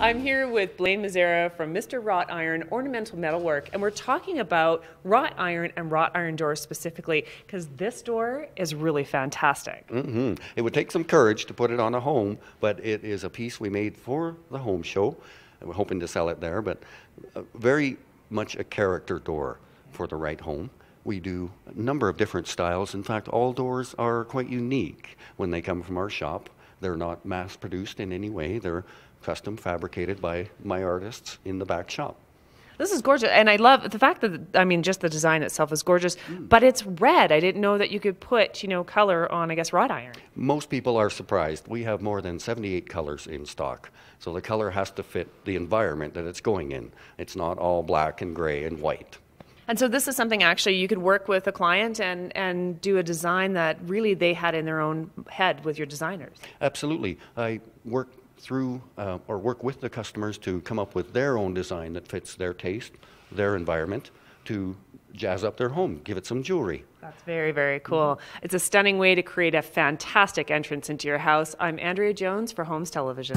I'm here with Blaine Mazzara from Mr. Wrought Iron Ornamental Metalwork, and we're talking about wrought iron and wrought iron doors specifically because this door is really fantastic. Mm -hmm. It would take some courage to put it on a home, but it is a piece we made for the home show. We're hoping to sell it there, but uh, very much a character door for the right home. We do a number of different styles. In fact, all doors are quite unique when they come from our shop. They're not mass produced in any way. They're custom fabricated by my artists in the back shop. This is gorgeous, and I love the fact that I mean, just the design itself is gorgeous. Mm. But it's red. I didn't know that you could put, you know, color on. I guess wrought iron. Most people are surprised. We have more than 78 colors in stock. So the color has to fit the environment that it's going in. It's not all black and gray and white. And so this is something actually you could work with a client and and do a design that really they had in their own head with your designers. Absolutely. I work through uh, or work with the customers to come up with their own design that fits their taste, their environment, to jazz up their home, give it some jewelry. That's very, very cool. It's a stunning way to create a fantastic entrance into your house. I'm Andrea Jones for Homes Television.